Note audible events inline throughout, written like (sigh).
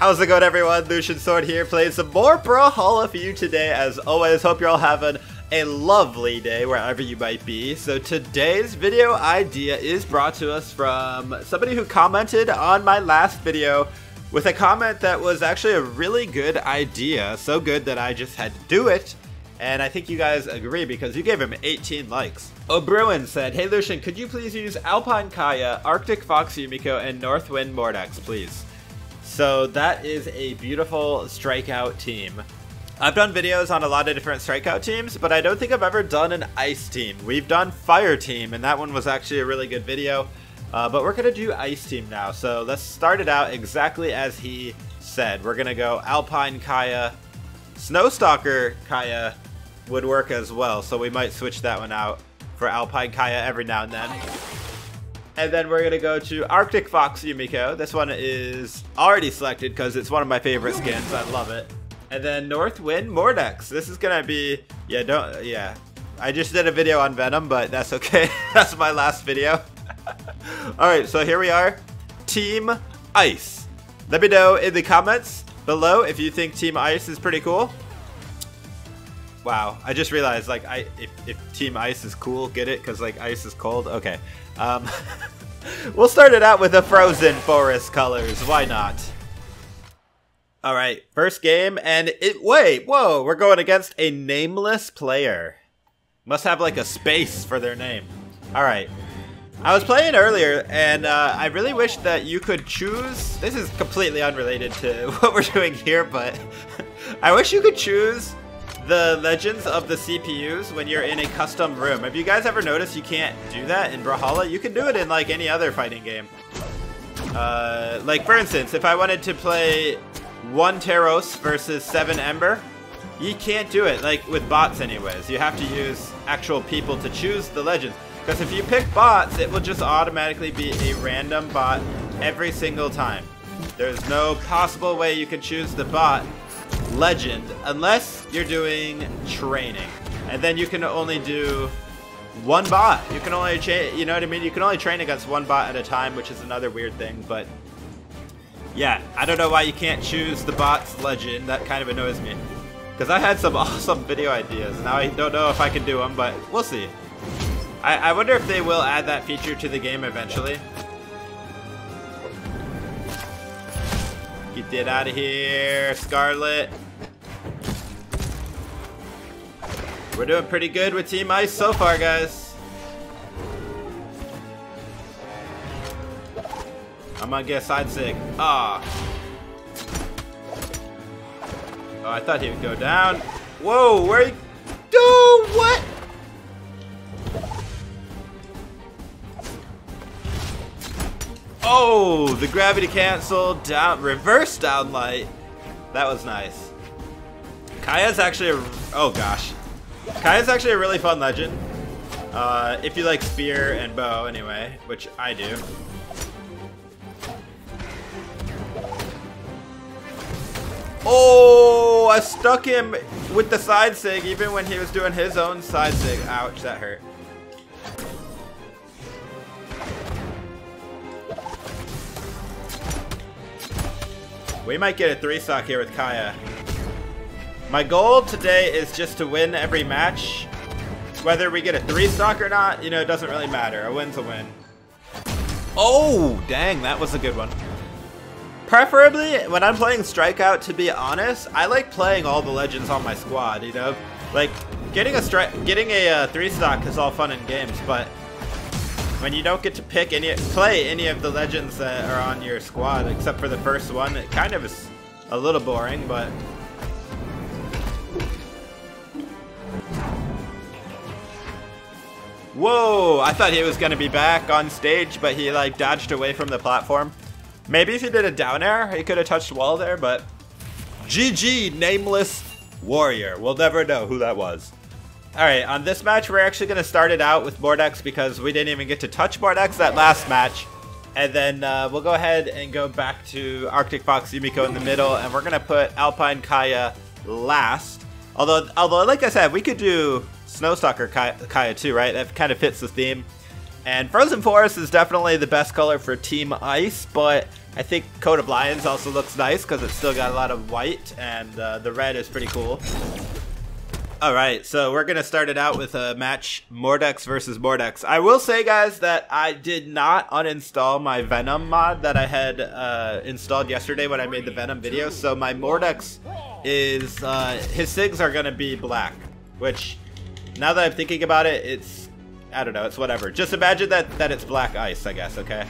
How's it going everyone? Lucian Sword here playing some more Brawlhalla for you today. As always, hope you're all having a lovely day wherever you might be. So today's video idea is brought to us from somebody who commented on my last video with a comment that was actually a really good idea. So good that I just had to do it. And I think you guys agree because you gave him 18 likes. Obrien said, Hey Lucian, could you please use Alpine Kaya, Arctic Fox Yumiko, and Northwind Mordex, please? So that is a beautiful strikeout team. I've done videos on a lot of different strikeout teams, but I don't think I've ever done an ice team. We've done fire team, and that one was actually a really good video. Uh, but we're gonna do ice team now. So let's start it out exactly as he said. We're gonna go Alpine Kaya, Snowstalker Kaya would work as well. So we might switch that one out for Alpine Kaya every now and then. And then we're gonna go to Arctic Fox Yumiko. This one is already selected because it's one of my favorite skins. I love it. And then North Northwind Mordex. This is gonna be yeah don't yeah. I just did a video on Venom, but that's okay. (laughs) that's my last video. (laughs) All right, so here we are, Team Ice. Let me know in the comments below if you think Team Ice is pretty cool. Wow, I just realized like I if, if Team Ice is cool, get it? Because like ice is cold. Okay, um, (laughs) we'll start it out with the Frozen Forest colors. Why not? All right, first game, and it. Wait, whoa, we're going against a nameless player. Must have like a space for their name. All right. I was playing earlier, and uh, I really wish that you could choose. This is completely unrelated to (laughs) what we're doing here, but (laughs) I wish you could choose the legends of the CPUs when you're in a custom room. Have you guys ever noticed you can't do that in Brawlhalla? You can do it in like any other fighting game. Uh, like for instance, if I wanted to play one Teros versus seven Ember, you can't do it like with bots anyways. You have to use actual people to choose the legends. Because if you pick bots, it will just automatically be a random bot every single time. There's no possible way you can choose the bot legend unless you're doing training. And then you can only do one bot. You can only you know what I mean? You can only train against one bot at a time, which is another weird thing, but yeah, I don't know why you can't choose the bot's legend. That kind of annoys me. Because I had some (laughs) awesome video ideas. Now I don't know if I can do them, but we'll see. I, I wonder if they will add that feature to the game eventually. Get out of here, Scarlet. We're doing pretty good with Team Ice so far, guys. I'm gonna get side sig. Ah. Oh, I thought he would go down. Whoa, where he... Do what? Oh, the gravity cancel, down, reverse downlight. That was nice. Kaya's actually a, oh gosh. Kaya's actually a really fun legend. Uh, if you like spear and bow anyway, which I do. Oh, I stuck him with the side sig even when he was doing his own side sig. Ouch, that hurt. We might get a three stock here with Kaya. My goal today is just to win every match. Whether we get a three stock or not, you know, it doesn't really matter. A win's a win. Oh, dang, that was a good one. Preferably, when I'm playing Strikeout, to be honest, I like playing all the legends on my squad, you know? Like, getting a strike, getting a uh, three stock is all fun in games, but when you don't get to pick any, play any of the legends that are on your squad, except for the first one, it kind of is a little boring, but... Whoa! I thought he was to be back on stage, but he, like, dodged away from the platform. Maybe if he did a down air, he could have touched wall there, but... GG, Nameless Warrior. We'll never know who that was. Alright, on this match, we're actually going to start it out with Mordex because we didn't even get to touch Mordex that last match. And then uh, we'll go ahead and go back to Arctic Fox Yumiko in the middle, and we're going to put Alpine Kaya last. Although, although, like I said, we could do Snowstalker Kaya, Kaya too, right? That kind of fits the theme. And Frozen Forest is definitely the best color for Team Ice, but I think Coat of Lions also looks nice because it's still got a lot of white and uh, the red is pretty cool. Alright, so we're to start it out with a match Mordex versus Mordex. I will say, guys, that I did not uninstall my Venom mod that I had uh, installed yesterday when I made the Venom video. So my Mordex is, uh, his SIGs are to be black, which now that I'm thinking about it, it's, I don't know, it's whatever. Just imagine that, that it's black ice, I guess, okay?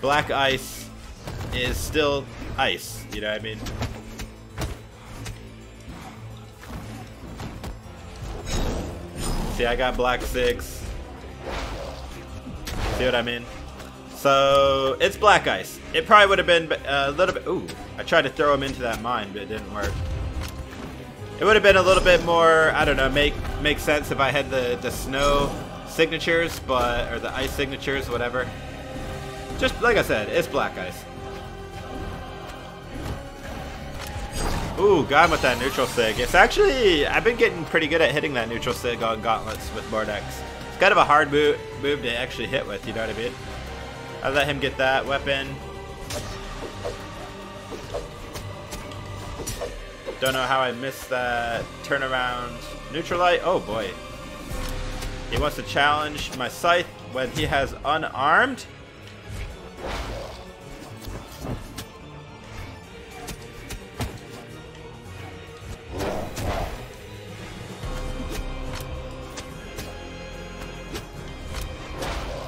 Black ice is still ice, you know what I mean? See, I got black sigs. See what I mean? So, it's black ice. It probably would have been a little bit... Ooh, I tried to throw him into that mine, but it didn't work. It would have been a little bit more, I don't know, make make sense if I had the, the snow signatures, but or the ice signatures, whatever. Just, like I said, it's black ice. Ooh, got him with that neutral sig. It's actually, I've been getting pretty good at hitting that neutral sig on gauntlets with Mordex. It's kind of a hard move, move to actually hit with, you know what I mean? I let him get that weapon. Don't know how I missed that turnaround neutralite. Oh boy. He wants to challenge my scythe when he has unarmed.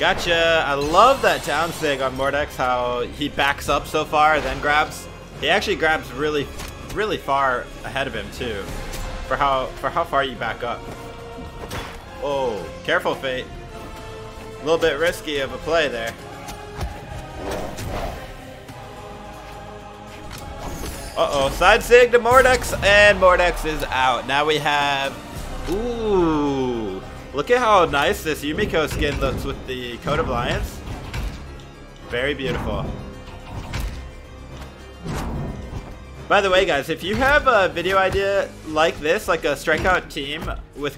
Gotcha. I love that down sig on Mordex, how he backs up so far, then grabs. He actually grabs really, really far ahead of him too, for how for how far you back up. Oh, careful, Fate. A little bit risky of a play there. Uh-oh, side sig to Mordex, and Mordex is out. Now we have... Ooh, Look at how nice this Yumiko skin looks with the coat of lions. Very beautiful. By the way, guys, if you have a video idea like this, like a strikeout team with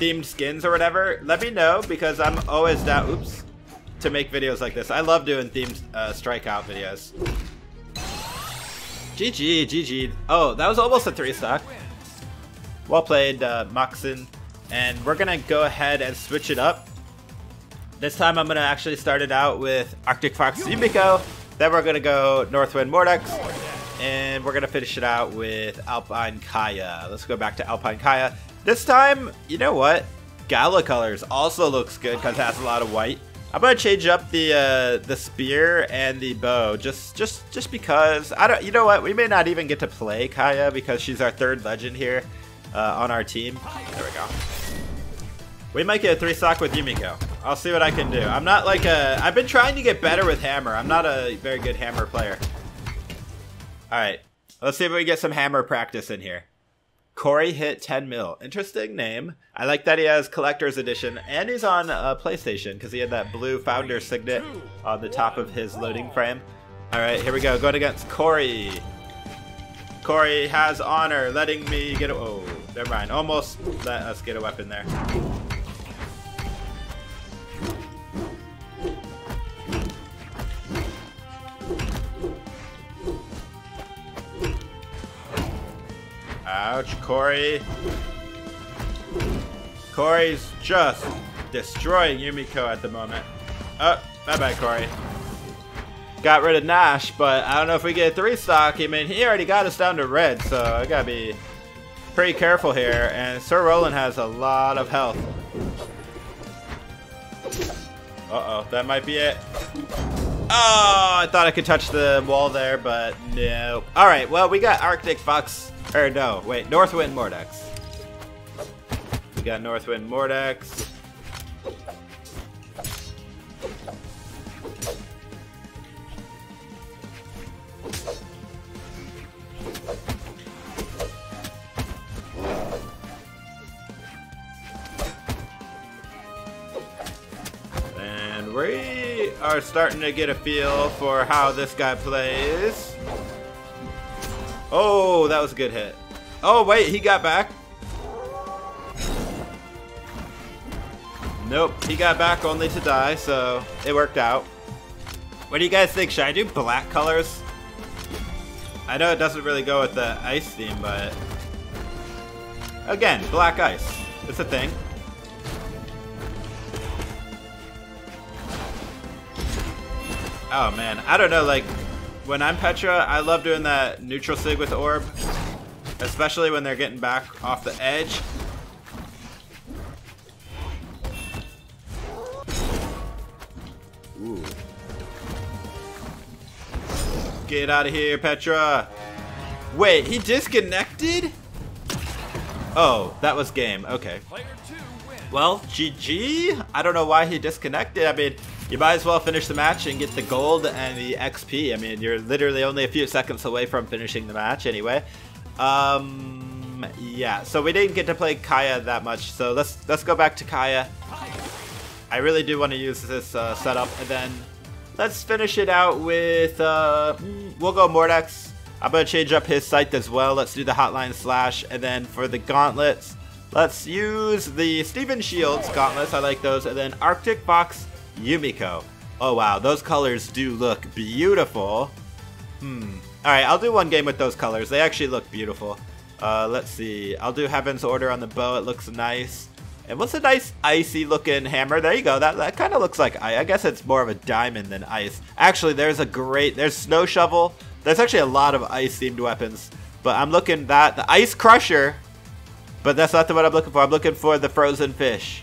themed skins or whatever, let me know because I'm always down. Oops. To make videos like this. I love doing themed uh, strikeout videos. GG, GG. Oh, that was almost a three stock. Well played, uh, Moxon. And we're to go ahead and switch it up. This time I'm to actually start it out with Arctic Fox Yumiko. Then we're to go Northwind Mordex. And we're to finish it out with Alpine Kaya. Let's go back to Alpine Kaya. This time, you know what? Gala Colors also looks good because it has a lot of white. I'm gonna change up the uh, the spear and the bow just just just because I don't. You know what? We may not even get to play Kaya because she's our third legend here uh, on our team. There we go. We might get a three stock with Yumiko. I'll see what I can do. I'm not like a... I've been trying to get better with Hammer. I'm not a very good Hammer player. Alright. Let's see if we get some Hammer practice in here. Corey hit 10 mil. Interesting name. I like that he has Collector's Edition, and he's on uh, PlayStation, because he had that blue Founder Signet on the top of his loading frame. Alright, here we go. Going against Corey. Corey has honor, letting me get a... Oh, never mind. Almost let us get a weapon there. Ouch, Corey. Corey's just destroying Yumiko at the moment. Oh, bye-bye, Corey. Got rid of Nash, but I don't know if we get a three stock. I mean, he already got us down to red, so I gotta be pretty careful here. And Sir Roland has a lot of health. Uh-oh, that might be it. Oh, I thought I could touch the wall there, but no. All right, well, we got Arctic Fox or no, wait, Northwind Mordex. We got Northwind Mordex. We are starting to get a feel for how this guy plays. Oh, that was a good hit. Oh, wait, he got back. Nope, he got back only to die, so it worked out. What do you guys think? Should I do black colors? I know it doesn't really go with the ice theme, but... Again, black ice. It's a thing. Oh man, I don't know, like, when I'm Petra, I love doing that neutral sig with Orb. Especially when they're getting back off the edge. Ooh. Get out of here, Petra! Wait, he disconnected? Oh, that was game. Okay. Well, GG. I don't know why he disconnected. I mean, you might as well finish the match and get the gold and the XP. I mean, you're literally only a few seconds away from finishing the match anyway. Um, yeah, so we didn't get to play Kaya that much, so let's let's go back to Kaya. I really do want to use this uh, setup, and then let's finish it out with, uh, we'll go Mordex. I'm going to change up his scythe as well. Let's do the Hotline Slash, and then for the gauntlets, let's use the Steven Shields gauntlets. I like those, and then Arctic Fox Yumiko. Oh wow, those colors do look beautiful. Hmm. Alright, I'll do one game with those colors. They actually look beautiful. Uh, let's see. I'll do Heaven's Order on the bow. It looks nice. And what's a nice icy looking hammer? There you go. That, that kind of looks like I I guess it's more of a diamond than ice. Actually, there's a great... There's Snow Shovel. There's actually a lot of ice themed weapons. But I'm looking that... The Ice Crusher. But that's not the one I'm looking for. I'm looking for the Frozen Fish.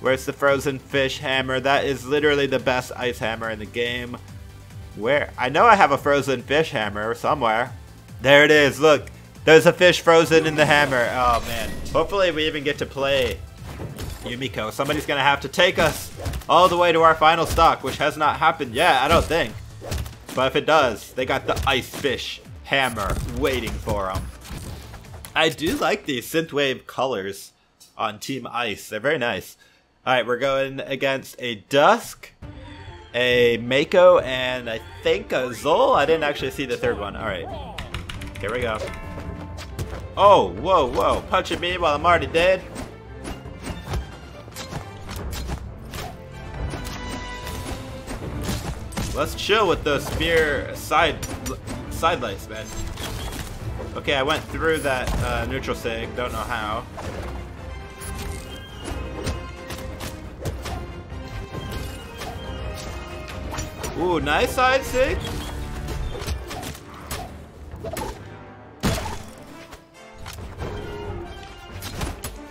Where's the frozen fish hammer? That is literally the best ice hammer in the game. Where? I know I have a frozen fish hammer somewhere. There it is, look. There's a fish frozen in the hammer. Oh man. Hopefully we even get to play Yumiko. Somebody's gonna have to take us all the way to our final stock, which has not happened yet, I don't think. But if it does, they got the ice fish hammer waiting for them. I do like these synthwave colors on Team Ice. They're very nice. Alright, we're going against a Dusk, a Mako, and I think a Zol. I didn't actually see the third one. Alright. Here we go. Oh, whoa, whoa. Punching me while I'm already dead. Let's chill with the spear side side lights, man. Okay, I went through that uh, neutral sig. Don't know how. Ooh, nice side sig.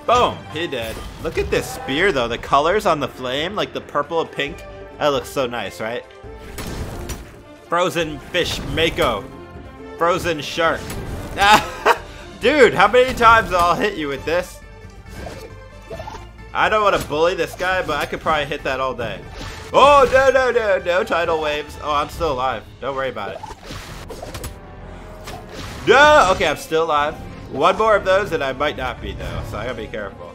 Boom, he did. Look at this spear though, the colors on the flame, like the purple and pink. That looks so nice, right? Frozen fish Mako. Frozen shark. (laughs) Dude, how many times I'll hit you with this? I don't want to bully this guy, but I could probably hit that all day. Oh, no, no, no, no tidal waves. Oh, I'm still alive. Don't worry about it. No! Okay, I'm still alive. One more of those and I might not be, though, so I gotta be careful.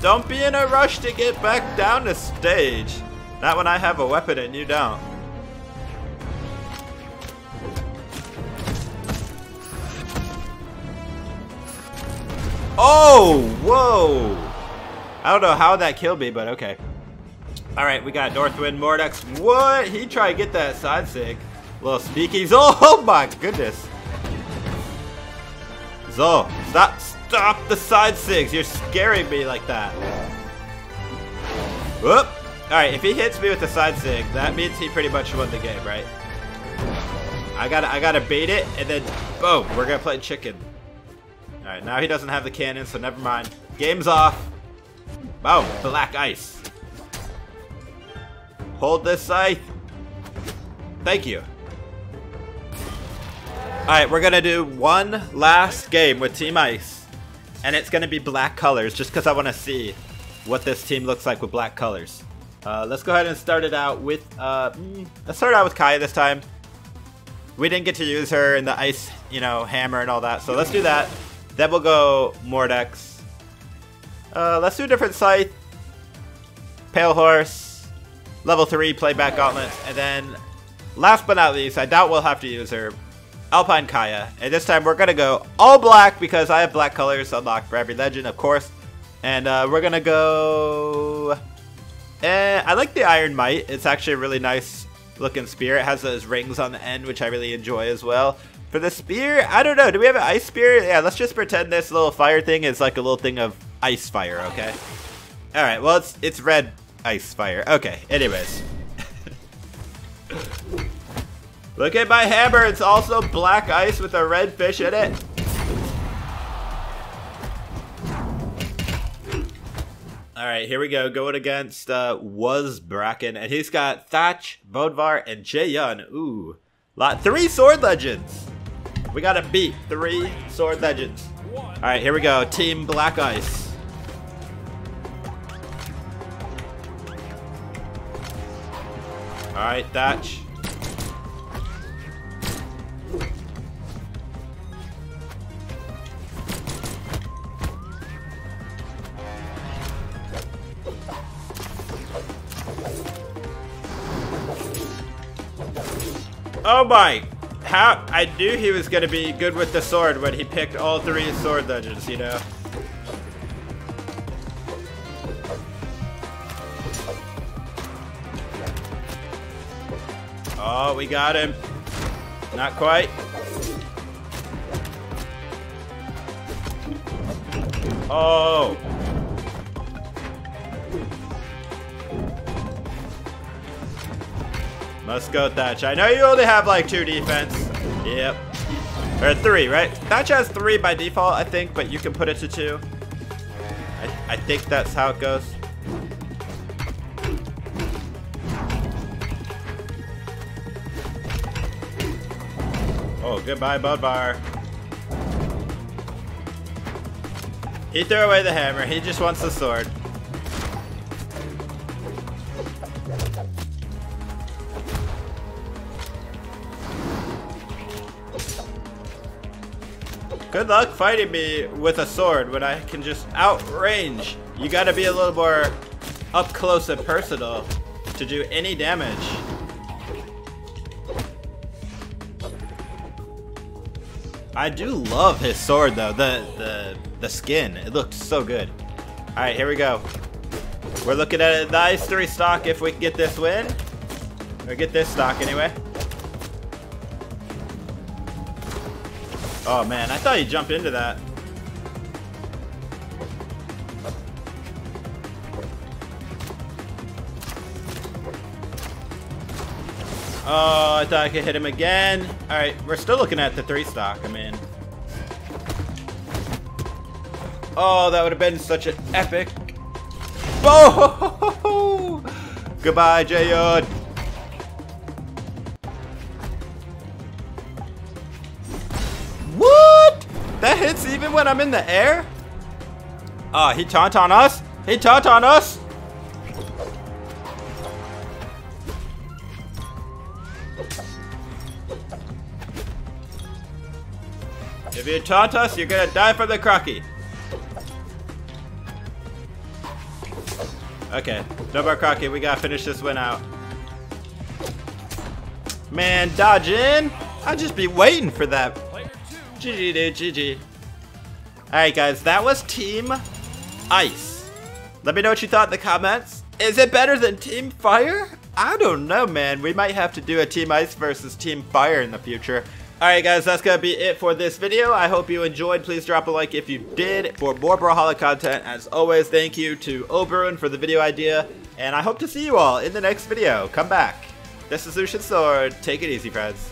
Don't be in a rush to get back down the stage. Not when I have a weapon and you don't. Oh, whoa! I don't know how that killed me, but okay. Alright, we got Northwind Mordex. What? He tried to get that side sig. Little sneakies. (laughs) Oh my goodness. Zo, stop, stop the side sigs. You're scaring me like that. Whoop. Alright, if he hits me with the side sig, that means he pretty much won the game, right? I gotta, I gotta bait it, and then, boom, we're gonna play chicken. Alright, now he doesn't have the cannon, so never mind. Game's off. Oh, black ice. Hold this scythe. Thank you. Alright, we're gonna do one last game with Team Ice. And it's gonna be black colors, just because I want to see what this team looks like with black colors. Uh, let's go ahead and start it out with, uh, mm, let's start out with Kaeya this time. We didn't get to use her in the ice, you know, hammer and all that, so let's do that. Then we'll go Mordex. Uh, let's do a different scythe. Pale Horse. Level 3 playback gauntlets. And then, last but not least, I doubt we'll have to use her. Alpine Kaya. And this time we're going to go all black because I have black colors unlocked for every legend, of course. And uh, we're going to go... And I like the Iron Might. It's actually a really nice looking spear. It has those rings on the end, which I really enjoy as well. For the spear, I don't know. Do we have an ice spear? Yeah, let's just pretend this little fire thing is like a little thing of ice fire, okay? Alright, well, it's, it's red ice fire. Okay, anyways. (laughs) Look at my hammer. It's also black ice with a red fish in it. All right, here we go. Going against uh, Was Bracken, and he's got Thatch, Bodvar, and Jaeyun. Ooh, lot three sword legends. We gotta beat three sword legends. All right, here we go. Team Black Ice. All right, Thatch. Oh my! How I knew he was gonna be good with the sword when he picked all three sword legends, you know? Oh, we got him. Not quite. Oh. Must go Thatch. I know you only have like two defense. Yep. Or three, right? Thatch has three by default, I think, but you can put it to two. I, I think that's how it goes. Oh, goodbye, Bodvar. He threw away the hammer. He just wants the sword. Good luck fighting me with a sword when I can just outrange. You gotta be a little more up close and personal to do any damage. I do love his sword though, the, the, the skin. It looks so good. Alright, here we go. We're looking at a nice three stock if we get this win. Or get this stock anyway. Oh man, I thought you jumped into that. Oh, I thought I could hit him again. Alright, we're still looking at the three stock, I mean. Oh, that would have been such an epic. Oh! (laughs) Goodbye, Jaeyun. That hits even when I'm in the air? Ah, uh, he taunt on us? He taunt on us? If you taunt us, you're gonna die from the crocky. Okay, no more crocky. We gotta finish this win out. Man, dodging. I'd just be waiting for that GG, dude, GG. Alright, guys, that was Team Ice. Let me know what you thought in the comments. Is it better than Team Fire? I don't know, man. We might have to do a Team Ice versus Team Fire in the future. Alright guys, that's to be it for this video. I hope you enjoyed. Please drop a like if you did. For more Brawlhalla content, as always, thank you to Obrien for the video idea. And I hope to see you all in the next video. Come back. This is Lucian Sword. Take it easy, friends.